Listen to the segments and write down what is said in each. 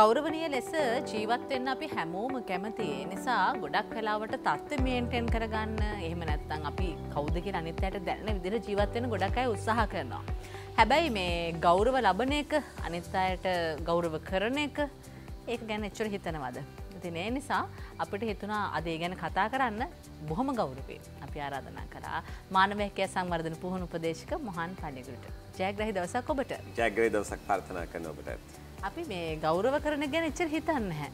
ගෞරවනය ලෙස ජීවත්වෙන්න අපි හැමෝම කැමති නිසා ගොඩක් කලාවට තත්ත්ව මේන්ටෙන් කරගන්න එහෙම නැත්තං අපි කෞදක අනිතයට දැන්න විදිර ජීවත්වෙන ගොඩක් අය උත්සාහ කරනවා. හැබැයි මේ ගෞරව ලබන එක අනිත්තායට ගෞරව කරන එක ඒක ගැන එච්චර හිතනවද. තිනේ නිසා අපිට හිතුනා අදේ ගැන කතා කරන්න බොහොම ගෞරවේ අපි ආරාධනා කරා මානවයකය සංවර්ධන පුහුණු උපදේශක මොහන් පලිගුට. ජයග්‍රහි දවසක් ඔබට ජයග්‍රහි දවසක් පාර්ථනා කරන ඔබට. අපි මේ ගෞරව කරන ගැන එච්චර හිතන්න හැ.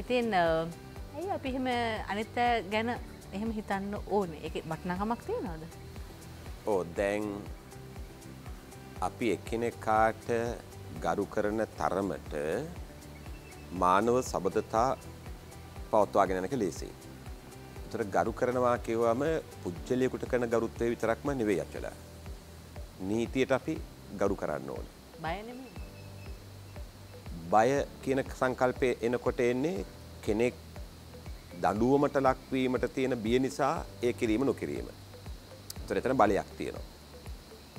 ඉතින් ඇයි අපි එහෙම අනිත්ත ගැන එහෙම හිතන්න ඕන එක බට්නකමක් තියෙනවාද. ඕ දැන් අපි එක්කෙනෙකාට ගරු කරන තරමට මානව සබඳතා පවත්වාගෙන යනක ලේසි. තර ගරු කරනවා කිව්වම පුද්ගලයකුට කරන ගරුත්වය විතරක්ම නෙවෙයි අච්චලා. නීතියට අපි ගරු කරන්න ඕන. බයනෙම බය කියන සංකල්පය එනකොට එන්නේ කෙනෙක් දඩුවමට ලක්වීමට තියෙන බිය නිසා ඒ කිරීම නොකිරීම. තොර එතන බලයක් තියෙනවා.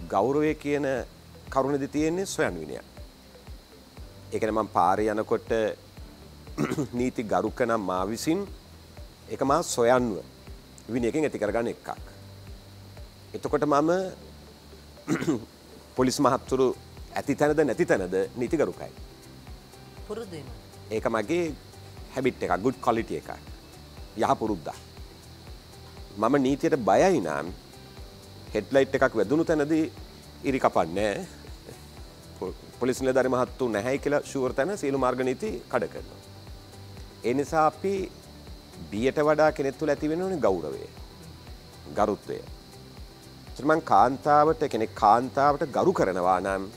ගෞරවය කියන කරුණදි තියෙන්නේ සොයන් විනයක්. ඒකන මම පාරය යනකොට නීති ගරුක නම් මා විසින් එක මා සොයන්ව විනයකින් ඇති කරගන්න එකක්. එතකොට මම පොලිස් මහත්තුරු ඇති තැනද නැති තැනද නීති ගරුකයි. පුරුදුම. ඒක මගේ හැබිට් එක ගුඩ් කොලිටිය එක යහ පුරුද්දා. මම නීතියට බයයි නම් හෙඩ්ලයිට් එකක් වැදුණු තැනදී ඉරි කපන්නේ පොලිස් නිලධාරි මහත්තු නැහැ කියලා ෂුවර් තැන සියලු මාර්ග නීති කඩ කරනවා. ඒ නිසා අපි බියට වඩා කෙනෙක් තුළ ඇති වෙන ඕනේ ගෞරවය. ගරුත්වය. මං කාන්තාවට කෙනෙක් කාන්තාවට ගරු කරනවා නම්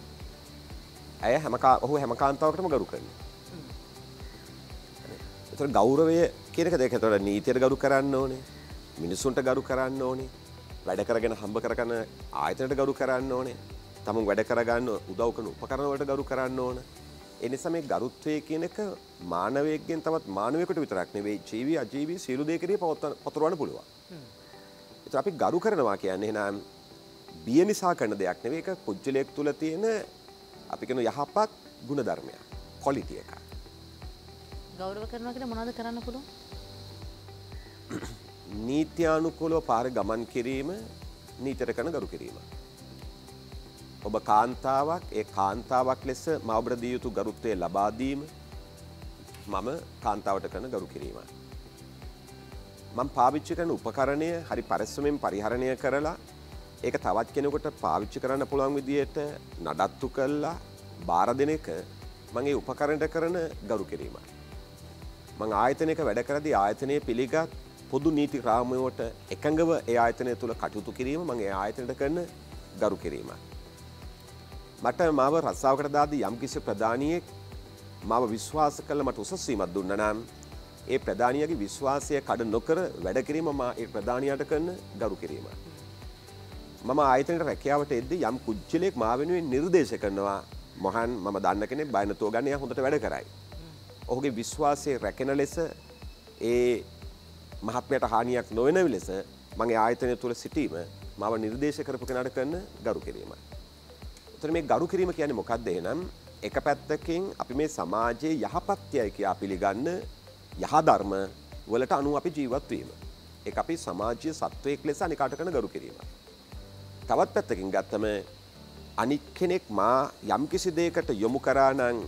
ඇය හැම ඔහු හැම කාන්තාවකටම ගරු කරනවා. එතකොට ගෞරවය කියන එක දෙක එතකොට නීතියට ගරු කරන්න ඕනේ. මිනිසුන්ට ගරු කරන්න ඕනේ. වැඩ කරගෙන හම්බ කරගන්න ආයතනයට ගරු කරන්න ඕනේ. තමුන් වැඩ කරගන්න උදව් කරන උපකරණ වලට ගරු කරන්න ඕන. ඒ නිසා මේ ගරුත්වය කියන එක මානවයෙක්ගෙන් තවත් මානවයෙකුට විතරක් නෙවෙයි ජීවි අජීවි සියලු දේ කෙරේ පතුරවන්න පුළුවන්. ඒත් අපි ගරු කරනවා කියන්නේ නම් බිය නිසා කරන දෙයක් නෙවෙයි ඒක පුජ්‍යලයක් තුල තියෙන අපි කියන යහපත් ගුණ ධර්මයක්. ක්වොලිටි එකක්. ගෞරව කරනවා කියලා මොනවද කරන්න පුළුවන්? නීත්‍යානුකූලව පාර ගමන් කිරීම නීතියට කරන ගරු කිරීම. ඔබ කාන්තාවක් ඒ කාන්තාවක් ලෙස මවබට දිය යුතු ගරුත්වය ලබාදීම මම කාන්තාවට කරන ගරු කිරීම. මං පාවිච්චි කරන උපකරණය හරි පරිස්සමෙන් පරිහරණය කරලා ඒක තවත් කෙනෙකුට පාවිච්චි කරන්න පුළුවන් විදියට නඩත්තු කල්ලා බාර දෙන එක මගේ උපකරණට කරන ගරු කිරීම. මං ආයතනයක වැඩ කරදි ආයතනය පිළිගත් පොදු නීති රාමයෝට එකඟව ඒ ආයතනය තුළ කටයුතු කිරීම මගේ ආයතනට කරන ගරු කිරීම. මට මාව රස්සාාවකට දාද යම් කිසි ප්‍රධානියෙක් මව විශ්වාස කළ මට උසස්වීමත් දුන්න නම් ඒ ප්‍රධානියගේ විශ්වාසය කඩ නොකර වැඩකිරීම මා ඒ ප්‍රධානයට කරන ගරු කිරීම. මම ආයතනට රැකියාවට එද්ද යම් පුද්ජලෙක් මා වෙනුවෙන් නිර්දේශ කරනවා මොහන් මම දන්න කෙනෙ බයනතෝ ගන්නය හොඳට වැඩ කරයි. ඔහුගේ විශ්වාසය රැකෙන ලෙස ඒ මහත්මයට හානියක් නොවෙන ලෙස මගේ ආයතනය තුළ සිටීම මව නිර්දේශ කරපු කෙනට කරන්න ගරු කිරීම. එතන මේ ගරු කිරීම කියන්නේ මොකක්ද එහෙනම් එක පැත්තකින් අපි මේ සමාජයේ යහපත්යයි කියා පිළිගන්න යහධර්ම වලට අනුව අපි ජීවත් වීම. ඒක අපි සමාජීය සත්වයක් ලෙස අනිකාට කරන ගරු කිරීම. තවත් පැත්තකින් ගත්තම අනික් කෙනෙක් මා යම්කිසි දෙයකට යොමු කරා නම්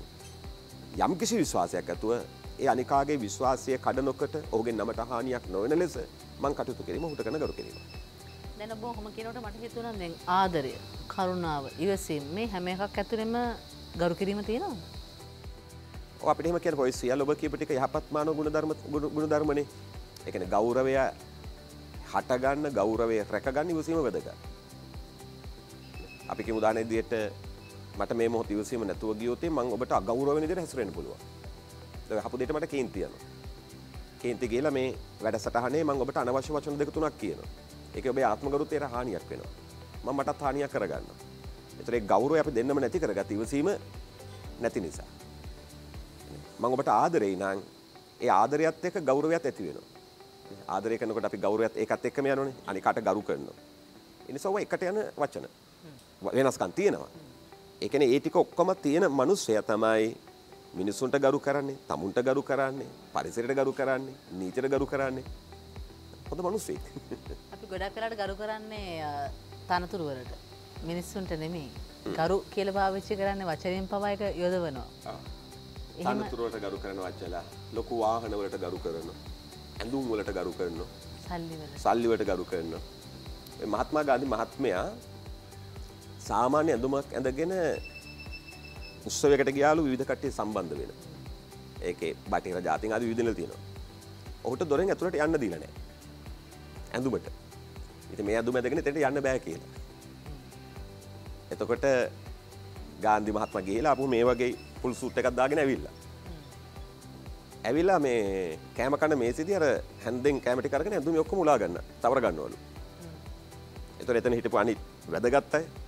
යම්කිසි විශ්වාසයක් ඇතුව ඒ අනිකාගේ විශ්වාසය කඩ නොකට ඔහුගේ නමට හානියක් නොවන ලෙස මං කටයුතු කිරීම හුට කන ගරු කිරීම. දැන බොහොම කෙනට මට හිතුන දැන් ආදරය කරුණාව ඉවසීම මේ හැම එකක් ඇතුළෙම ගරු කිරීම තියෙනවා අපිටම කිය පොයි සියල් ඔබ කියපටික යහපත් මාන ගුණධර්ම ගුණ ධර්මණය එකන ගෞරවය හටගන්න ගෞරවය රැකගන්න ඉවසීම වැදග අපි මුදාන දියට මට මේ මොහොත ඉවසීම නැතුව ගියෝතේ මං ඔබට අගෞරව විදිහට හැසිරෙන්න පුළුවන්. හපු දෙයට මට කේන්ති යනවා. කේන්ති කියලා මේ වැඩ සටහනේ මං ඔබට අනවශ්‍ය වචන දෙක තුනක් කියනවා. ඒක ඔබේ ආත්මගරුතයට හානියක් වෙනවා. මම මටත් හානියක් කරගන්න එතරේ ගෞරව අපි දෙන්නම නැති කරගත ඉවසීම නැති නිසා. මං ඔබට ආදරෙයි නං ඒ ආදරයත් එක ගෞරවයක් ඇති වෙනවා. ආදරය කනකොට අපි ගෞරවයත් ඒකත් එක්කම යනනේ අනිකට ගරු කරනවා. එනිසාව එකට යන වචන. වෙනස්කම් තියෙනවා එකන ඒටික ඔක්කොම තියෙන මනුස්සය තමයි මිනිස්සුන්ට ගරු කරන්නේ තමුන්ට ගරු කරන්නේ පරිසරයට ගරු කරන්නේ නීතියට ගරු කරන්නේ. හොඳ මනුස්සෙක් අපි ගොඩක් කලාට ගරු කරන්නේ තනතුරුවලට මිනිස්සුන්ට නෙමේ ගරු කියල භාවිච්චි කරන්න වචරයෙන් පවායක යොදවනවා. තනතුරුවට ගරු කරන වච්චලා ලොකු වාහනවලට ගරු කරන ඇඳුම් වලට ගරු කරන සල්ලිවල සල්ලිවට ගරු කරන මහත්මා ගාධි මහත්මයා සාමාන්‍ය ඇඳුමක් ඇඳගෙන උත්සවයකට ගියාලු විවිධ කට්ටිය සම්බන්ධ වෙන. ඒකේ බටහිර ජාතින් ආදී විවිධ දේවල් තියෙනවා. ඔහුට දොරෙන් ඇතුළට යන්න දීලා නැහැ. ඇඳුමට. ඉතින් මේ ඇඳුම ඇඳගෙන එතනට යන්න බෑ කියලා. එතකොට ගාන්ධි මහත්මයා ගිහිලා අපු මේ වගේ පුල් සූට් එකක් දාගෙන ඇවිල්ලා. ඇවිල්ලා මේ කෑම කන මේසේදී අර හැන්දෙන් කෑම ටික අරගෙන ඇඳුම ඔක්කොම උලා ගන්න. තවර ගන්නවලු. එතකොට එතන හිටපු අනිත් වැදගත්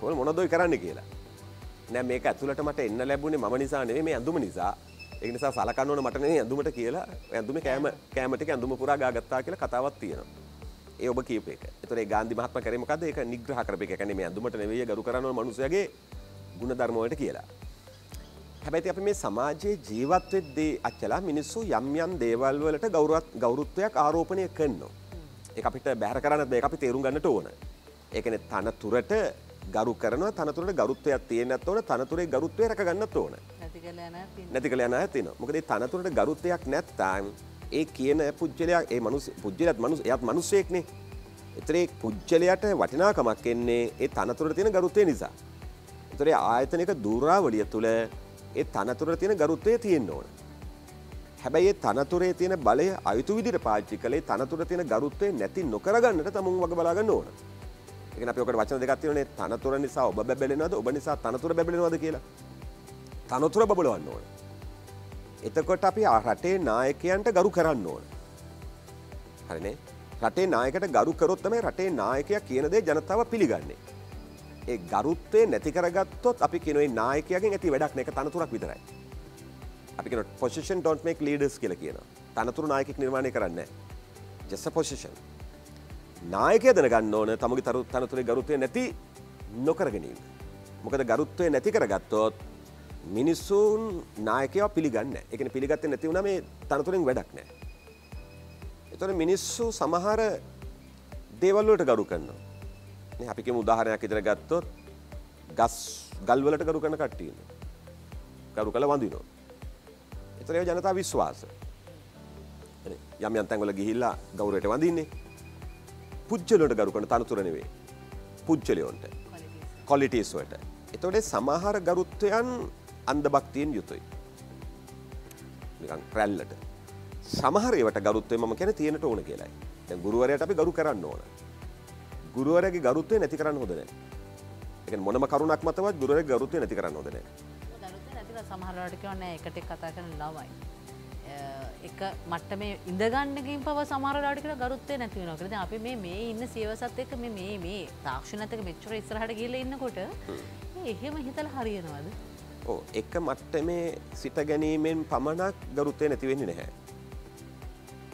අය කොහොම මොනවද ඔය කරන්න කියලා නෑ මේක ඇතුළට මට එන්න ලැබුණේ මම නිසා නෙවෙයි මේ ඇඳුම නිසා ඒක නිසා සලකන්න ඕන මට නෙවෙයි ඇඳුමට කියලා ඇඳුමේ කෑම කෑම ටික ඇඳුම පුරා ගාගත්තා කියලා කතාවක් තියෙනවා ඒ ඔබ කියප එක. ඒතොර ඒ ගාන්ධි මහත්මයා කරේ මොකද්ද? ඒක නිග්‍රහ කරපු එක. කියන්නේ මේ ඇඳුමට නෙවෙයි ගරු කරන ඕන මිනිසයාගේ ಗುಣධර්ම වලට කියලා. හැබැයි ඉතින් අපි මේ සමාජයේ ජීවත් වෙද්දී අච්චලා මිනිස්සු යම් යම් දේවල් වලට ගෞරවත් ගෞරවත්වයක් ආරෝපණය කරනවා. ඒක අපිට බැහැර කරන්නත් මේක අපි තේරුම් ගන්නට ඕන. ඒ කියන්නේ තනතුරට ගරු කරනවා තනතුරට ගරුත්වයක් තියෙන්නත් ඕන තනතුරේ ගරුත්වය රැක ගන්නත් ඕන. නැති කළ යන තියෙනවා. මොකද තනතුරට ගරුත්වයක් නැත්නම් ඒ කියන පුජ්‍යලයා ඒ මනුස්ස පුජ්‍යලයාත් මනුස්ස එයාත් මිනිස්සෙක්නේ. ඒතර ඒ පුජ්‍යලයට වටිනාකමක් එන්නේ ඒ තනතුරට තියෙන ගරුත්වය නිසා. ඒතර ඒ ආයතනික දූරාවලිය තුළ ඒ තනතුරට තියෙන ගරුත්වය තියෙන්න ඕන. හැබැයි තනතුරේ තියෙන බලය අයුතු විදිහට පාවිච්චි කළේ තනතුර තියෙන ගරුත්වය නැති නොකරගන්නට තමුන් වග බලා ගන්න ඕන. ඒ කියන්නේ අපි ඔකට වචන දෙකක් තියෙනනේ තනතුර නිසා ඔබ බැබලෙනවද ඔබ නිසා තනතුර බැබලෙනවද කියලා. තනතුර බබලවන්න ඕන. එතකොට අපි ආ රටේ නායකයන්ට ගරු කරන්න ඕන. හරිනේ රටේ නායකට ගරු කරොත් තමයි රටේ නායකයා කියන දේ ජනතාව පිළිගන්නේ. ඒ ගරුත්වය නැති කරගත්තොත් අපි කියන ඒ නායකයාගෙන් ඇති වැඩක් නෑ ඒක තනතුරක් විතරයි. අපි කියන position don't make leaders කියලා කියනවා. තනතුරු නායකයෙක් නිර්මාණය කරන්නේ නෑ. just a position. නායකයා දැනගන්න ඕන තමගේ තරු තනතුරේ ගරුත්වය නැති නොකරගෙන ඉන්න. මොකද ගරුත්වය නැති කරගත්තොත් මිනිස්සුන් නායකයව පිළිගන්න එකන පිළිගත්ත නැති වුණ මේ තනතුරින් වැඩක් නෑ. එතොට මිනිස්සු සමහර දේවල්ලට ගරු කරනවා අපිකම උදාහරයක් ඉදර ගත්තොත් ගස් ගල්වලට ගරු කරන කට්ටියන්න කරු කළ වඳිනෝ. එතරය ජනතා විශ්වාස යම් යන්තැන්වල ගිහිල්ලා ගෞරයට වඳින්නේ පුද්ජලට ගරු කන තනතුරනවේ පුද්ජලයොන්ට කොලිටස්වට එතොඩේ සමහර ගරුත්වයන් අන්ද භක්තියෙන් යුතුයි. නිකන් රැල්ලට. සමහරේවට ගරුත්වය ම කැන තියෙනට ඕන කියලායි. දැන් ගුරුවරයට අපි ගරු කරන්න ඕන. ගුරුවරගේ ගරුත්වය නැති කරන්න හොදන එක මොනම කරුණක් මතවත් ගුරුවර ගරුත්වය නැති කරන්න හොදන නැතිල සමහරට කියවන්න එකට කතා කරන ලවයි. එක මට මේ ඉඳගන්නකින් පව සමරලාට කියලා ගරුත්තේ නැති වෙනකරද අපි මේ මේ ඉන්න සියවසත් එක මේ මේ මේ තාක්ෂණතක මෙච්චර ඉස්රහට කියල ඉන්නකොට එහෙම හිතල හරියනවද. ඕ එක මට්ට මේ සිට ගැනීමෙන් පමණක් ගරුත්තය නැතිවෙන්නේ නැහැ.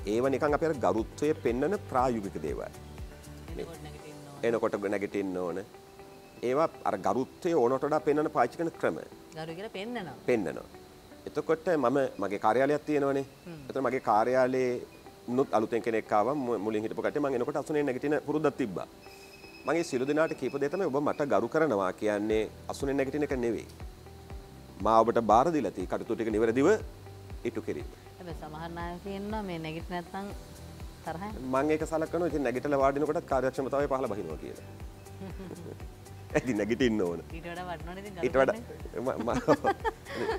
ඒව නිකන් අප ගරුත්වය පෙන්න්නන ප්‍රායුගික දේවල්. එනකොට නැගටින්න ඕන ඒවා අර ගරුත්තය ඕනොටඩා පෙන්න්න පාචිකන ක්‍රම ගරු කියල පෙන්න්නනවා. පෙන්න්නනවා. එතකොට මම මගේ කාර්යාලයක් තියෙනවනේ එත මගේ කාර්යාලයේ නුත් අලුතෙන් කෙනෙක්කාව මුලින් හිටපුකට මගේ නොකට අසුනේ නැගටින පුරුද්දක් තිබ්බා. මගේ සිළු දෙනාට කීප දෙතම ඔබ මට ගරු කරනවා කියන්නේ අසුනේ නැගටින එක නෙවෙයි. මා ඔබට බාර දීලා තියෙ කටයුතු ටික නිවැරදිව ඉටු කිරීම. හැබැයි සමහර නායකයන්නවා මේ නැගිට නැත්තම් තරහයි. මම ඒක සලකනවා ඉතින් නැගිටලා වාඩිනකොට කාර්යක්ෂමතාවය පහළ බහිනවා කියලා. ඇති නැගිටින්න ඕන. ඊට වඩා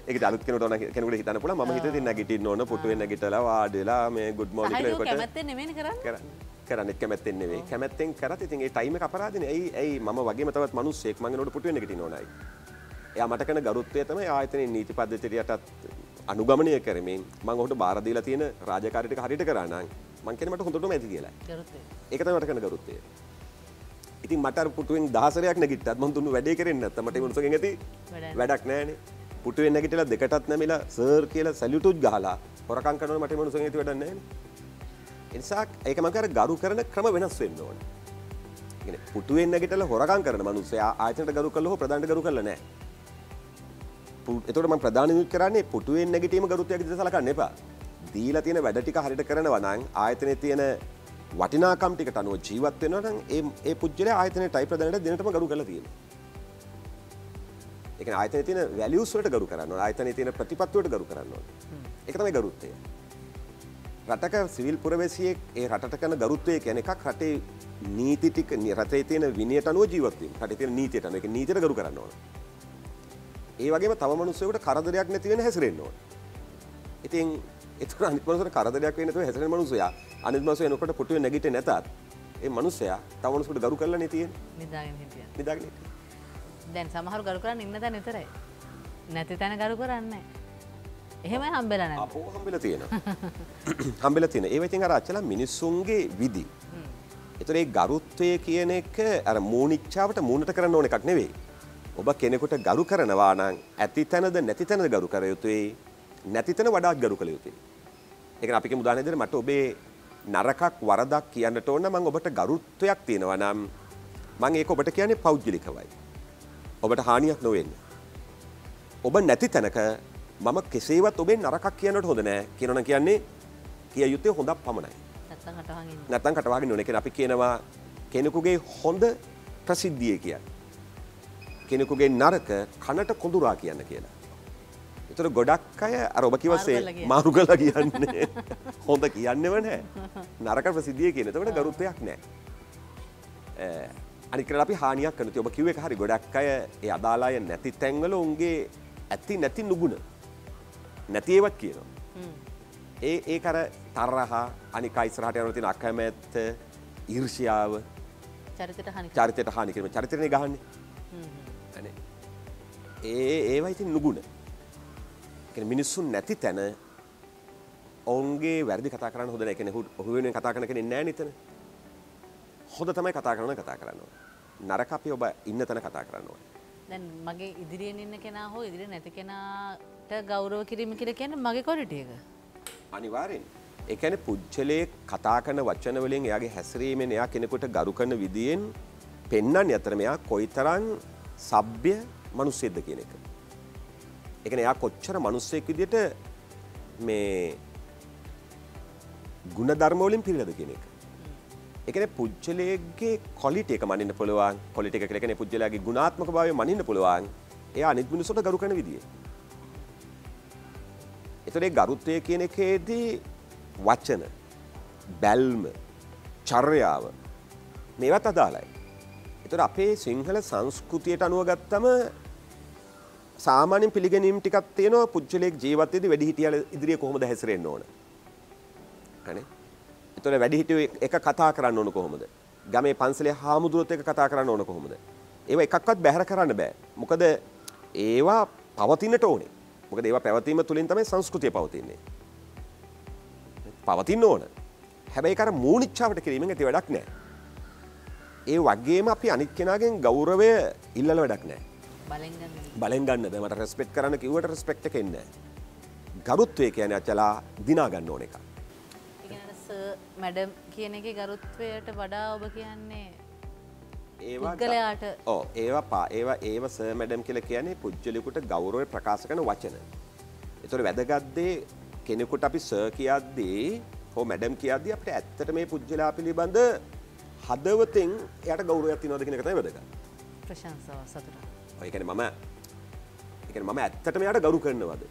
ඒක අලුත් කෙනෙකුට ඕන කෙනෙකුට පුළුවන්. මම හිතුවේ ඉතින් නැගිටින්න ඕන පුටුවෙන් නැගිටලා වාඩිලා මේ කැමැත්තෙන් නෙමෙයිනේ කරන්නේ. කරන්න කරන්න කැමැත්තෙන් නෙවෙයි කැමැත්තෙන් කරත් ඉතින් ඒ ටයිම් එක අපරාධනේ. ඇයි ඇයි මම වගේම තවත් මිනිස්සෙක් නැගිටින්න ඕනයි එයා මට කරන ගරුත්වය තමයි ආයතනයේ නීති පද්ධතියට අනුගමනය කරමින් මම ඔහුට බාර දීලා තියෙන රාජකාරී ටික හරියට කරා නම් මං කියන්නේ මට හොඳටම ඇති කියලා. ගරුත්වය. ඒක ඉතින් මට පුටුවෙන් දහසරයක් නැගිට්ටත් මම තුන්නු වැඩේ කරෙන්නේ නැත්නම් මට ඒ මොනසගෙන් ඇති වැඩක් නැහැනේ පුටුවෙන් නැගිටලා දෙකටත් නැමිලා සර් කියලා සැලියුටුත් ගහලා හොරකම් කරනවා මට ඒ මොනසගෙන් ඇති වැඩක් නැහැනේ ඒ නිසා ඒක මම කර ගරු කරන ක්‍රම වෙනස් වෙන්න ඕනේ. කියන්නේ පුටුවෙන් නැගිටලා හොරකම් කරන මිනිස්සයා ආයතනට ගරු කළා හෝ ප්‍රධානට ගරු කළා නැහැ. එතොටම ප්‍රධානය කරන්නේ පුටුවෙන් නැගටීම ගරුත්තයක් සලකන්න එපා. දීලා තියෙන වැඩටික හරිට කරන වනං ආයතනය තියෙන වටිනාකම් ටිකට අනුව ජීවත් වෙනවා නම් ඒ ඒ පුද්ගලයා ආයතනයේ ටයිප් ප්‍රදානට දිනටම ගරු කරලා තියෙනවා. ඒක ආයතනයේ තියෙන වැලියුස් වලට ගරු කරන්න ඕන. ආයතනයේ තියෙන ප්‍රතිපත්තියට ගරු කරන්න ඕන. ඒක තමයි ගරුත්වය. රටක සිවිල් පුරවැසියෙක් ඒ රටට කරන ගරුත්වය කියන එකක් රටේ නීති ටික රටේ තියෙන විනයට අනුව ජීවත් වීම. රටේ තියෙන නීතියට අනුව ඒක නීතියට ගරු කරන්න ඕන. ඒ වගේම තව මිනිස්සුෙකුට කරදරයක් නැති වෙන හැසිරෙන්න ඕන. ඉතින් එතකොට අනිත් මනුස්සයට කරදරයක් වෙන්නේ නැතුව හැසිරෙන මනුස්සයා අනිත් මනුස්සය එනකොට පුටුවේ නැගිටින්නේ නැතත් ඒ මනුස්සයා තව මනුස්සෙකුට ගරු කරලා නේ තියෙන්නේ. නිදාගෙන හිටිය නිදාගෙන හිටියේ. දැන් සමහරු ගරු කරන්න ඉන්න තැන විතරයි නැති තැන ගරු කරන්න එහෙමයි හම්බෙලා නැ අපෝ හම්බෙලා තියෙනවා. හම්බෙලා තියෙන. ඒව ඉතින් අර අච්චලා මිනිස්සුන්ගේ විදි. ඒතර ඒ ගරුත්වය කියන එක අර මූණිච්චාවට මූණට කරන්න ඕන එකක් නෙවෙයි. ඔබ කෙනෙකුට ගරු කරනවා නම් ඇති තැනද නැති තැනද ගරු කර යුතුයි. නැති තැන වඩාත් ගරු කළ යුතුයි. ඒක අපි උදාහරණයක් විදිහට මට ඔබේ නරකක් වරදක් කියන්නට ඕන මම ඔබට ගරුත්වයක් තියෙනවා නම් මම ඒක ඔබට කියන්නේ පෞද්ගලිකවයි. ඔබට හානියක් නොවෙන්න. ඔබ නැති තැනක මම කෙසේවත් ඔබේ නරකක් කියන්නට හොඳ නෑ කියනවනම් කියන්නේ කිය යුත්තේ හොඳක් පමණයි. නැත්තම් කටවාගෙන ඕනේ. කියන්නේ අපි කියනවා කෙනෙකුගේ හොඳ ප්‍රසිද්ධිය කියන්නේ. කෙනෙකුගේ නරක කනට කොඳුරා කියන්න කියලා. ඒතර ගොඩක් අය අර ඔබ කිවසේ මාරු කරලා කියන්නේ. කියන්නේ හොඳ කියන්නේම නැහැ. නරක ප්‍රසිද්ධිය කියන. එතකොට ගරුත්වයක් නැහැ. අනික අපි හානියක් කරන ඔබ එක හරි ගොඩක් අය ඒ අදාළ අය නැති තැන්වල උන්ගේ ඇති නැති නුගුණ නැති ඒවත් කියනවා. ඒ ඒ කර තරහා අනික ඉස්සරහට යනවා තියෙන අකමැත්ත ඊර්ෂ්‍යාව චරිතයට හනි චරිතයට හානි කිරීම චරිතනේ ගහන්නේ. ඒ ඒවා ඉතින් නුගුණ. මිනිස්සුන් නැති තැන ඔවුන්ගේ වැරදි කතා කරන්න හොඳ නැහැ. කියන්නේ ඔහු ඔහු වෙනුවෙන් කතා කරන කෙනෙක් නැහැ නේතන. හොඳ තමයි කතා කරන කතා කරන්න ඕනේ. නරක අපි ඔබ ඉන්න තැන කතා කරන්න ඕනේ. දැන් මගේ ඉදිරියෙන් ඉන්න කෙනා හෝ ඉදිරිය නැති කෙනාට ගෞරව කිරීම කියලා කියන්නේ මගේ කොරිටිය එක අනිවාර්යෙන්. ඒ කියන්නේ පුජ්‍යලේ කතා කරන වචන වලින් එයාගේ හැසිරීමෙන් එයා කෙනෙකුට ගරු කරන විදියෙන් පෙන්වන්නේ අතර මෙයා කොයිතරම් සભ્ય මිනිස්සෙක්ද කියන එක. ඒ කියන්නේ එයා කොච්චර මිනිස්සෙක් විදියට මේ ಗುಣධර්ම වලින් පිළිලද කියන එක. ඒ කියන්නේ පුජ්‍යලයේ ක්වොලිටි එක මනින්න පුළුවන්. ක්වොලිටි එක කියලා කියන්නේ පුජ්‍යලයාගේ ගුණාත්මක භාවය මනින්න පුළුවන්. එයා අනිත් මිනිස්සුන්ට ගරු කරන විදිය. එතොට ගරුත්වය කියන එකේදී වච්චන බැල්ම චර්යාව මේවත් අදාලයි. එතට අපේ සිංහල සංස්කෘතියට අනුව ගත්තම සාමානෙන් පිළිගැනීම් ටිකක් තියෙනවා පුද්ගලයෙක් ජීවිතයේද වැඩි හිටියල ඉදිරිය කොහොමද හැසිරෙන්න ඕන. හරි? එතකොට වැඩි හිටියෝ එක කතා කරන්න ඕන කොහොමද? ගමේ පන්සලේ හාමුදුරුවොත් එක කතා කරන්න ඕන කොහොමද? ඒවා එකක්වත් බැහැර කරන්න බෑ. මොකද ඒවා පවතින්නට ඕනේ. මොකද ඒවා පැවතීම තුළින් තමයි සංස්කෘතිය පවතින්නේ. පවතින්න ඕන. හැබැයි කර මූනිච්චාවට කිරීමෙන් ඇති වැඩක් නෑ. ඒ වගේම අපි අනිත් කෙනාගෙන් ගෞරවය ඉල්ලල වැඩක් නෑ. බලෙන් ගන්න මට රෙස්පෙක්ට් කරන්න කිව්වට රෙස්පෙක්ට් එක එන්නේ නෑ. ගරුත්වය කියන්නේ අචලා දිනා ගන්න ඕන එක. මැඩම් කියන එක ගරුත්වයට වඩා ඔබ කියන්නේ ඒවා පුද්ගලයාට ඕ ඒවා පා ඒවා ඒව සර් මැඩම් කියලා කියන්නේ පුද්ගලයෙකුට ගෞරවය ප්‍රකාශ කරන වචන. ඒතොර වැදගත්දේ කෙනෙකුට අපි සර් කියද්දී හෝ මැඩම් කියද්දී අපිට ඇත්තට මේ පුද්ගලයා පිළිබඳ හදවතෙන් එයාට කියන එක තමයි වැදගත්. ප්‍රශංසාව සතුට කියන්නේ මම කියන්නේ මම ඇත්තටම එයාට ගරු කරනවද?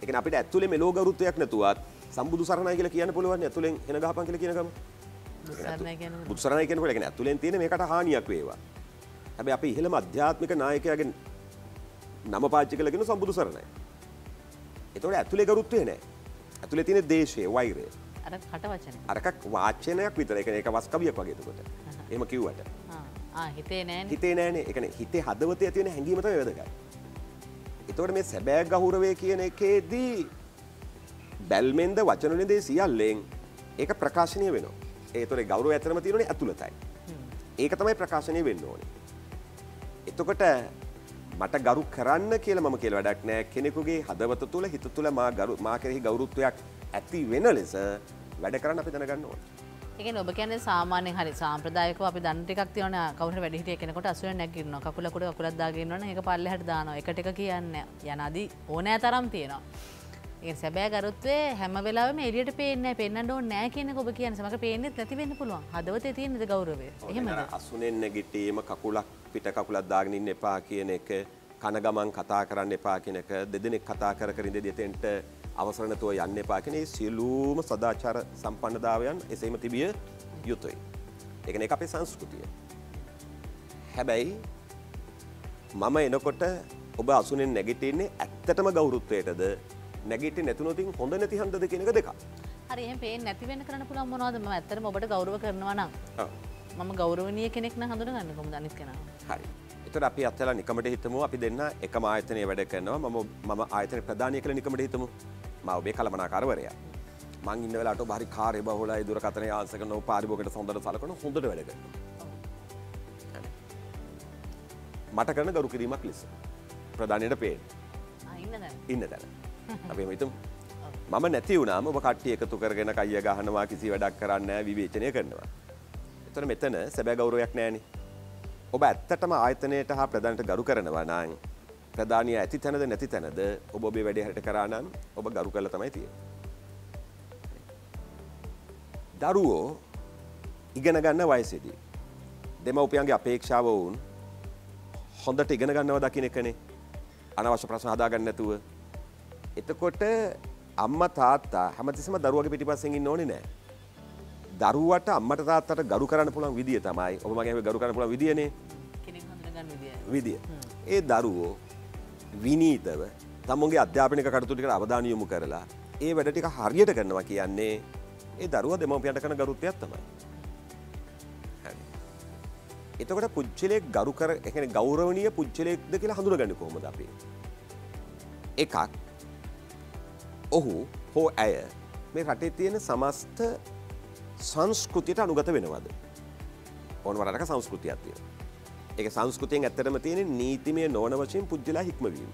කියන්නේ අපිට ඇතුලේ මෙලෝ ගරුත්වයක් නැතුවත් සම්බුදු සරණයි කියලා කියන්න පුළුවන් ඇතුලෙන් එන ගහපන් කියලා කියන ගම. දුසරණය කියන බුදු සරණයි කියනකොට ඒ කියන්නේ ඇතුලෙන් තියෙන මේකට හානියක් වේවා. හැබැයි අපි ඉහළම අධ්‍යාත්මික නායකයාගේ නම පාවිච්චි කරලා කියන සම්බුදු සරණයි. ඒතකොට ඇතුලේ ගරුත්වය නැහැ. ඇතුලේ තියෙන දේශය, වෛරය. අර කට වචන අරක වාචනයක් විතර. ඒ කියන්නේ ඒක වස් කවියක් වගේ එතකොට. එහෙම කිව්වට. ආ හිතේ නෑන හිතේ නෑනේ. ඒ කියන්නේ හිතේ හදවතේ ඇති වෙන හැඟීම තමයි වැදගත්. ඒතකොට මේ සැබෑ ගෞරවය කියන එකේදී බැල්මෙන්ද වචනවලින්ද සියල්ලෙන් ඒක ප්‍රකාශනය වෙනවා. ඒතොර ගෞරව ඇතරම තියෙනනේ ඇතුළතයි. ඒක තමයි ප්‍රකාශනය වෙන්න ඕනේ. එතකොට මට ගරු කරන්න කියලා මම කියලා වැඩක් නෑ කෙනෙකුගේ හදවත තුළ හිත තුළ මා ගරු මා කෙරෙහි ගෞරවත්වයක් ඇති වෙන ලෙස වැඩ කරන්න අපි දැනගන්න ඕනේ. එක ඔබ කියන සාමානය හරි සාම්ප්‍රදායක අපි දන්ටික් තියන කවර වැඩිහිටිය කෙනකොට අසුව නැකිරන කකුලකුට අකුලත්දාගන්නවන එක පල්ලහට දාන එකට එක කියන්න යනදී ඕනෑ තරම් තියෙනවා. ඒ සැබෑ ගරුත්වේ හැම වෙලාම එලියට පේන්න පෙන්න්නට නෑ කියන ඔබ කියන සමක පේනෙත් නැතිවෙන්න පුළුවන්. හදවත තියෙනද ගෞරවය. එහෙම අසුනෙන් නැගිටීම කකුලක් පිට කකුලක් දාගනින් එපා කියන එක කනගමන් කතා කරන්න එපා කියනක දෙදෙනෙක් කතා කර කරින්ද දෙතෙන්ට අවසරනතුව යන්න එපා කෙනේ සියලූම සදාචාර සම්පන්නධාවයන් එසේම තිබිය යුතුයි. එකන එක අපේ සංස්කෘතිය. හැබැයි මම එනකොට ඔබ අසුනෙන් නැගිටන්නේ ඇත්තටම ගෞරුත්වයටද නැගිට නැතුනොතින් හොඳ නැති හන්දද කෙනෙක දෙක. හරි පේ නැතිවෙන කරන පුළන් මොනවාද ම ඇතරම ඔබට ගෞරව කරනවා නම් මම ගෞරවනය කෙනෙක්න හඳුර ගන්න කොම දනිස් කෙන හරි. එතට අපි අත්තලා නිකමට හිතමු අපි දෙන්න එක ආයතනය වැඩ කරනවා ම ම ආයතන ප්‍රධානය කළ නිකමට හිතමු ම ඔබේ කළමනාකාරවරයා. මං ඉන්න වෙලාට බරි කාරය බහුල දුර කතන ආසක නො පාරිබෝකට සොඳට සලකන හොඳට වැඩ මට කරන ගරු කිරීමක් ලෙස. ප්‍රධානයට පේෙන්. ඉන්න තැන අපේ මතුම් මම නැති වුණාම ඔබ කට්ටිය එකතු කරගෙන කය ගහනවා කිසි වැඩක් කරන්න විවේචනය කරනවා. එතන මෙතන සැබෑ ගෞරවයක් නෑනේ. ඔබ ඇත්තටම ආයතනයට හා ප්‍රධානට ගරු කරනවා නං ප්‍රධානය ඇති තැනද නැති තැනද ඔබ ඔබේ වැඩි හට කරානම් ඔබ ගරු කල තමයි තිය. දරුවෝ ඉගෙන ගන්න වයසේදී. දෙමවපියන්ගේ අපේක්ෂාව වුන් හොඳට ඉගෙන ගන්නව දකින එකනේ අනවශ්‍ය ප්‍රශ්න හදාගන්න නැතුව එතකොට අම්ම තාත්තා හැමතිසම දරුවගේ පිටිපස්සෙන් ඕනෙ නෑ. දරුවට අම්මට තාත්තට ගරු කරන්න පුළන් විදිිය තමයි ඔබ මගේ ගරු කරන්න පුළ විදිනේ විදිිය. ඒ දරුවෝ විනීතව තමුන්ගේ අධ්‍යාපනික කටතුටික අවධානයොමු කරලා ඒ වැඩටික හරියට කරනවා කියන්නේ ඒ දරුව දෙමවපියන්ට කන ගරුත්වයක් තමයි. එතකොට පුච්චලෙක් ගරු කර එකන ගෞරවනය පුච්චලෙක්ද කියලා හඳුරගන්න කොහොමද අපේ. එකක් ඔහු හෝ ඇය මේ රටේ තියෙන සමස්ත සංස්කෘතියට අනුගත වෙනවද. ඕන වරට සංස්කෘතියක් තියෙන. එක සංස්කෘතියෙන් ඇත්තරම තියෙන නීතිමය නොවන වශයෙන් පුද්ගලා හික්මවීම.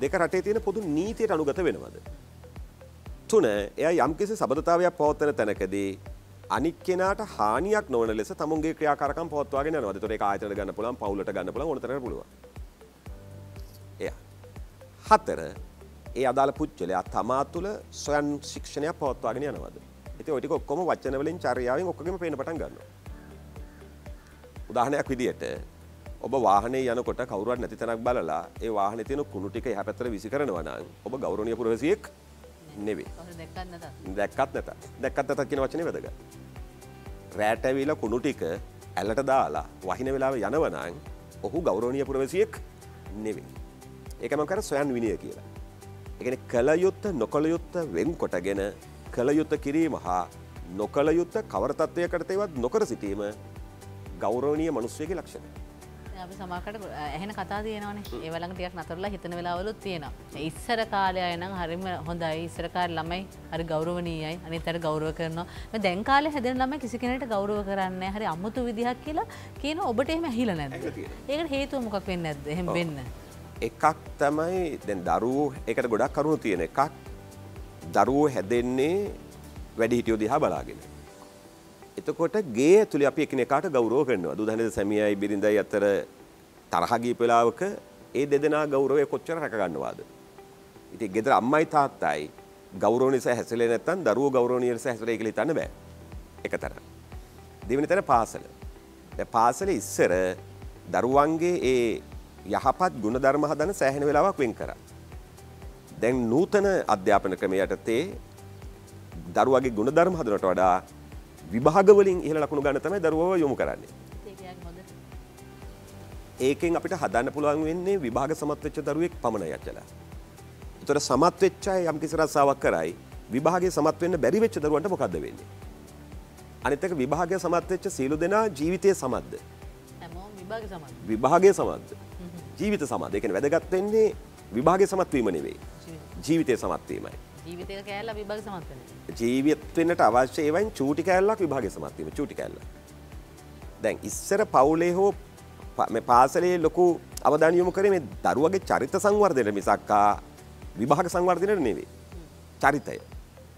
දෙක රටේ තියෙන පොදු නීතියට අනුගත වෙනවද. තුන එය යම්කිසි සබඳතාවයක් පවත්තන තැනකදී අනික් කෙනට හානියක් නොවන ලෙස තමුන්ගේ ක්‍රියාකාරකම් පොත්වාගෙන නවද තොර ආයතන ගන්න පුලන් පවලට ගන්න පුල ොතර පුළුව එය. හත්තර ඒ අදාළ පුච්චලයා තමා තුළ සොයන් ශික්ෂණයක් පවත්වාගෙන යනවද? ඇති ඔටික ඔක්කොම වචනවලින් චරියාවෙන් ඔක්කම පේන පටන් ගන්න උදාහනයක් විදියට ඔබ වාහනේ යනකොට කවරුවත් නැති තැනක් බලලා ඒ වාහන තියෙන කුණු ටික එහා පැත්තට විසි කරනවා නම් ඔබ ගෞරවනීය පුරවැසියෙක් නෙවෙයි. දැක්කත් නැත දැක්කත් නැතත්. කියන වචනේ වැදගත්. රෑට ඇවිල්ලා කුණු ටික ඇල්ලට දාලා වහින වෙලාව යනවනම් ඔහු ගෞරවනීය පුරවැසියෙක් නෙවෙයි. ඒකම කර සොයන් විනිය කියලා. එකන කළ යුත්ත නොකළ යුත්ත වෙන් කොටගෙන කළ යුත්ත කිරීම හා නොකළ යුත්ත කවරතත්වයකටතේවත් නොකර සිටීම ගෞරවනීය මනුස්සයක ලක්ෂණ. සමාකට ඇහෙන කතා තියෙනවන. ඒවලඟ ටියක් නතරලා හිතන වෙලාවලුත් තියෙනවා. ඉස්සර කාලයනම් හරිම හොඳයි. ඉස්සරකාර ළමයි හරි ගෞරවනීයයි. අනි තැර ගෞරව කරනවා. දැන් කාල හැදෙන ළම කිසි කෙනට ගෞරව කරන්න හරි අමුතු විදිහක් කියලා කියන ඔබට එහම හිල නැද ඒකට හේතුව මොකක් වෙන්න ඇද එහෙම වෙන්න. එකක් තමයි දැන් දරුවෝ එකට ගොඩක් කරුණු තියෙන එකක්. දරුවෝ හැදෙන්නේ වැඩි හිටියෝ දිහා බලාගෙන. එතකොට ගේ ඇතුළේ අපි එකිනෙකාට ගෞරව කරනවා. දුදහනද සැමියයි බිරිඳයි අතර තරහ ගිය වෙලාවක ඒ දෙදෙනා ගෞරවය කොච්චර රැක ගන්නවාද? ඉතින් ගෙදර අම්මයි තාත්තයි ගෞරව නිසා හැසිරෙන්නේ නැත්නම් දරුවෝ ගෞරවණීය නිසා හැසිරෙයි කියලා හිතන්න බෑ. එක තරම්. දෙවෙනි තැන පාසල. දැන් පාසලේ ඉස්සර දරුවන්ගේ ඒ යහපත් ගුණධර්ම හදන සෑහෙන වෙලාවක් වෙන් කරා. දැන් නූතන අධ්‍යාපන ක්‍රමය යටතේ දරුවගේ ගුණධර්ම හදනට වඩා විභාගවලින් ඉහළ ලකුණු ගන්න තමයි දරුවව යොමු කරන්නේ. ඒකෙන් අපිට හදන්න පුළුවන් වෙන්නේ විභාග සමත් වෙච්ච දරුවෙක් පමණයි අච්චලා. ඒතර සමත් වෙච්ච අය යම් කිසි රස්සාවක් කරයි විභාගයේ සමත් වෙන්න බැරි වෙච්ච දරුවන්ට මොකද්ද වෙන්නේ? අනිත් එක විභාගයේ සමත් වෙච්ච සීළු දෙනා ජීවිතයේ සමත්ද? විභාගයේ සමත්ද? ජීවිත සමත්. ඒ කියන්නේ වැදගත් වෙන්නේ විභාගයේ සමත් වීම නෙවෙයි. ජීවිතයේ සමත් වීමයි. ජීවිතය කෑල්ල විභාග සමත් වෙන. ජීවිත වෙන්නට අවශ්‍ය ඒවයින් චූටි කෑල්ලක් විභාගයේ සමත් වීම චූටි කෑල්ල. දැන් ඉස්සර පවුලේ හෝ මේ පාසලේ ලොකු අවධානය යොමු කරේ මේ දරුවගේ චරිත සංවර්ධනයට මිසක්කා විභාග සංවර්ධනයට නෙවෙයි. චරිතය.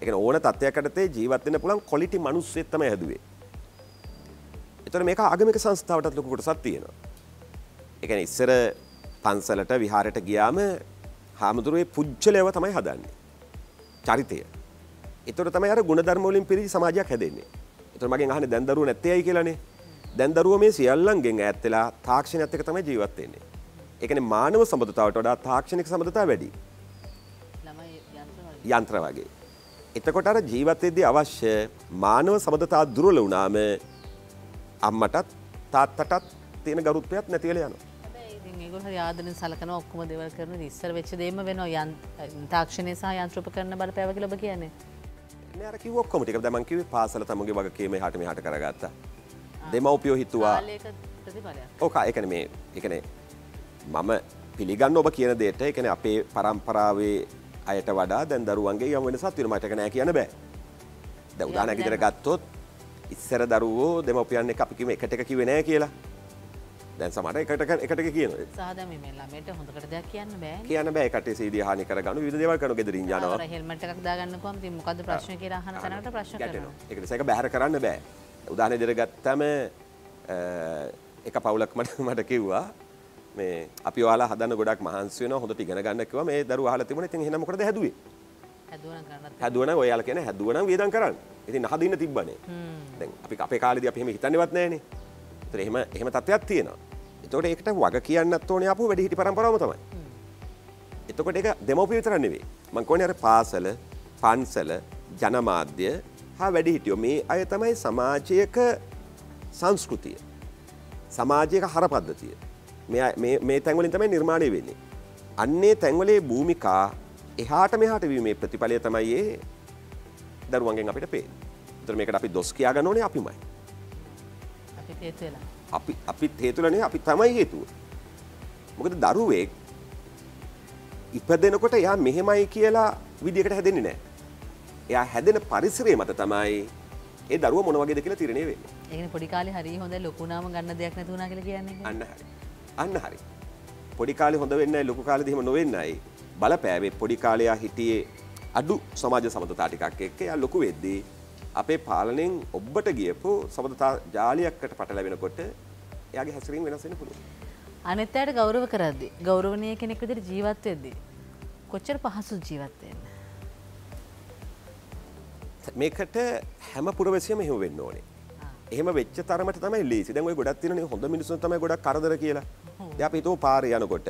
එක ඕන තත්වයකටතේ ජීවත්වන්න පුළන් කොලිටි මනුස්සෙත්තම හැදුවේ. එතර මේක ආගමික සංස්ථාවටත් ලොකුට සත් තියෙනවා. එකන ඉස්සර පන්සලට විහාරයට ගියාම හාමුදුරුවේ පුද්ජලයව තමයි හදන්නේ. චරිතය. එතොට තමයි අර ගුණධර්මෝලින් පිරි සමාජයක් හැදෙන්නේ. එතර මගේ අහන දැන්දරුව නැත්තයයි කියලනේ දැන්දරුව මේ සියල්ලන්ගෙන් ඇත්තලා තාක්ෂණ ඇත්තක තමයි ජීවත්වන්නේ. එකන මානව සබඳතාවට වඩා තාක්ෂණික සබඳතා වැඩි. යන්ත්‍ර වගේ. එතකොට අර ජීවතයේදී අවශ්‍ය මානව සබඳතා දුරල වුණාම අම්මටත් තාත්තටත් තියෙන ගරුත්වයක් නැතිවල යනවා. ඒගොල් යාදන සලකන ඔක්කම දෙවල් කරන ඉස්සර වෙච්ච දේම වෙන යන් තාක්ෂණය සහ යන්ත්‍රප කරන බල පැවක ලබ කියන්නේ. නෑර කිවොක්කොම ටික දමන් කිවේ පාසල තමගේ වගකීම හටම හට කරගත්තා. දෙමව්පියෝ හිතුවා ඕක එකන මේ එකන මම පිළිගන්න ඔබ කියන දේට එකන අපේ පරම්පරාවේ අයට වඩා දැන් දරුවන්ගේ යම වෙන සත්වන මටක නෑ කියන බෑ. ද උදානැකිතර ගත්තොත් ඉස්සර දරුවෝ දෙමපියන්න අපිකිම එකට එක කිවෙනෑ කියලා දැන් සමට එකට එකට කියන සාදම ළමට හොඳකට දෙයක් කියන්න බෑ කියන බෑ. කට සේද හනි කරගනු විද දෙවල් කනු ගෙදරින් යනවා. හෙල්මට එකක් දාගන්නකොම් ති මොකද ප්‍රශ්න කියලා හන තනට ප්‍රශ්න එක සැක බැහර කරන්න බෑ. උදාන දෙර ගත්තම එක පවුලක් මට මට කිව්වා මේ අපි වාලා හදන්න ගොඩක් මහන්සයන හොඳට ඉගෙන ගන්නකව මේ දරු හල තිබන ති හෙනමකද හැදුවේ? හැදුවන ඔයාල කියන හැදුවන වේදන් කරන්න. ඉතින් හදින්න තිබ්බනේ. දැන් අපි අපේ කාලෙද අපි එහෙම හිතන්නවත් නෑනේ. එහෙම එහෙම තත්ත්වයක් තියෙනවා එතකොට ඒකට වග කියන්නත් ඕනේ අපු වැඩි හිටි පරම්පරාවම තමයි. එතකොට ඒක දෙමව්පිය විතර නෙවෙයි. මං කියන්නේ අර පාසල පන්සල ජනමාධ්‍ය හා වැඩි හිටියෝ මේ අය තමයි සමාජයක සංස්කෘතිය. සමාජයක හරපද්ධතිය. මේ තැන්වලින් තමයි නිර්මාණය වෙන්නේ. අන්නේ තැන්වලේ භූමිකා එහාට මෙහාට වීමේ ප්‍රතිඵලය තමයි ඒ දරුවන්ගෙන් අපිට පේ තර මේකට අපි දොස් කියා ගන්නෝනේ අපිමයි. අපි අපි හේතුලනේ අපි තමයි හේතුව. මොකද දරුවෙක් ඉපදෙනකොට එයා මෙහෙමයි කියලා විදිකට හැදෙන්නේ නෑ එයා හැදෙන පරිසරය මත තමයි ඒ දරුව මොනවගේද කියලා තිරණය වෙන්නේ. ඒ පොඩිකාලි හරි හොඳ ලොකුනාම ගන්න දෙයක් නැතුනා කියලා කියන්නේ අන්න හරි. අන්න හරි. පොඩිකාලි හොඳ වෙන්න ලොකු කාලදිහම නොවෙන්නයි. බලපෑවේ පොඩිකාලයා හිටියේ අඩු සමාජ සමඳතාටිකක් එක්ක. යා ලොකු වෙද්දී අපේ පාලනෙන් ඔබ්බට ගියපු සබඳතා ජාලියක්කට පටලැවෙනකොට එයාගේ හැසිරීම වෙනස් වෙන පුළුවන්. අනිත් අයට ගෞරව කරද්දී ගෞරවනීය කෙනෙක් විදිහට ජීවත් වෙද්දී කොච්චර පහසු ජීවත් වෙන්න. මේකට හැම පුරවැසියම එහෙම වෙන්න ඕනේ. එහෙම වෙච්ච තරමට තමයි ලේසි. දැන් ඔය ගොඩක් තියෙනනේ හොඳ මිනිස්සුන් තමයි ගොඩක් කරදර කියලා. දැන් අපි හිතුව පාරේ යනකොට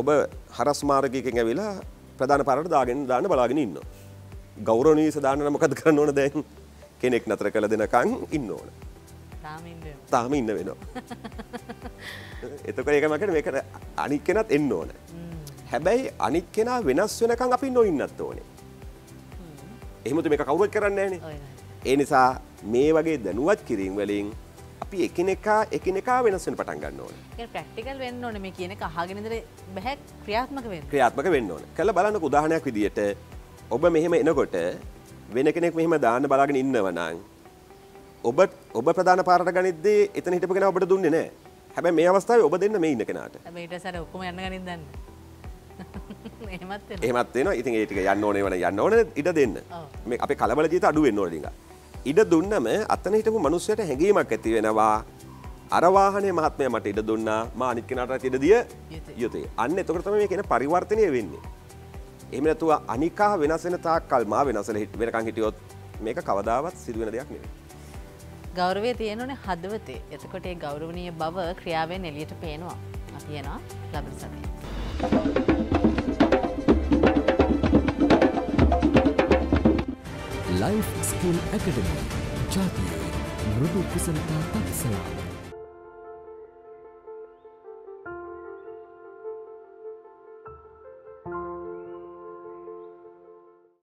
ඔබ හරස් මාර්ගයකින් ඇවිල්ලා ප්‍රධාන පාරට දාගෙන දාන්න බලාගෙන ඉන්නවා. ගෞරවනීය සදාන්න මොකද කරන්න ඕන දැන්? කෙනෙක් නතර කළ දෙනකන් ඉන්න ඕන. තාම ඉන්න වෙනවා. එතකොට ඒක මකට මේකට අනික් කෙනත් එන්න ඕන. හැබැයි අනික් කෙනා වෙනස් වෙනකන් අපි නොඉන්නත් ඕනේ. එහෙමතු මේක කවුරුත් කරන්නේ නැහනේ. ඒ නිසා මේ වගේ දැනුවත් කිරීම වලින් අපි එකිනෙකා එකිනෙකා වෙනස් වෙන පටන් ගන්න ඕනේ. ප්‍රැක්ටිකල් වෙන්න ඕනේ මේ කියන එක අහගෙන ඉඳලා බෑ ක්‍රියාත්මක වෙන්න. ක්‍රියාත්මක වෙන්න ඕනේ. කළ බලන්නක උදාහරණයක් විදියට ඔබ මෙහෙම එනකොට වෙන කෙනෙක් මෙහෙම දාන්න බලාගෙන ඉන්නවා නම් ඔබ ඔබ ප්‍රධාන පාරට ගනිද්දී එතන හිටපු කෙනා ඔබට දුන්නේ නැහැ. හැබැයි මේ අවස්ථාවේ ඔබ දෙන්න මේ ඉන්න කෙනාට. හැබැයි ඊට පස්සේ ඔක්කොම යන්න ගනින් දන්න. එහෙමත් වෙනවා. ඉතින් ඒ ටික යන්න ඕනේ වන යන්න ඕනේ ඉඩ දෙන්න. මේ අපේ කලබල ජීවිත අඩු වෙන්න ඕනේ ටිකක්. ඉඩ දුන්නම අතන හිටපු මිනිස්සුන්ට හැඟීමක් ඇති වෙනවා. අර වාහනේ මහත්මයා මට ඉඩ දුන්නා. මා අනිත් කෙනාට ඉඩ දිය යුතුය. අන්න එතකොට තමයි මේ කියන පරිවර්තනය වෙන්නේ. එහෙම නැතුව අනිකා වෙනස් වෙන තාක්කල් මා වෙනස් වෙනකන් හිටියොත් මේක කවදාවත් සිදු වෙන දෙයක් නෙවෙයි. ගෞරවය තියෙනනේ හදවතේ. එතකොට ඒ ගෞරවනීය බව ක්‍රියාවෙන් එළියට පේනවා. අපි යනවා ලබන සතියේ. ලයිෆ් ස්කිල් ඇකඩමි ජාතියේ මෘදු කුසලතා පක්ෂලා